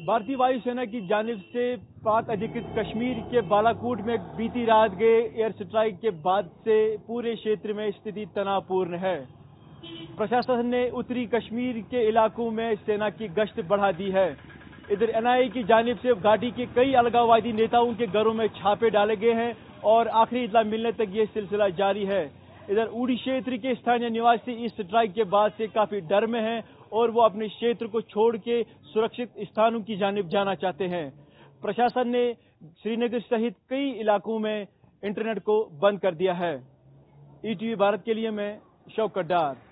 भारतीय वायुसेना की जानब से पाक अधिकृत कश्मीर के बालाकोट में बीती रात गए एयर स्ट्राइक के बाद से पूरे क्षेत्र में स्थिति तनावपूर्ण है। प्रशासन ने उत्तरी कश्मीर के इलाकों में सेना की गश्त बढ़ा दी है। इधर एनआईए की जानब से घाटी के कई अलगाववादी नेताओं के घरों में छापे डाले गए हैं और आखिरी इतला मिलने तक ये सिलसिला जारी है। इधर उड़ी क्षेत्र के स्थानीय निवासी इस स्ट्राइक के बाद से काफ़ी डर में हैं और वो अपने क्षेत्र को छोड़ के सुरक्षित स्थानों की जानब जाना चाहते हैं। प्रशासन ने श्रीनगर सहित कई इलाकों में इंटरनेट को बंद कर दिया है। ईटीवी भारत के लिए मैं शौकत डार।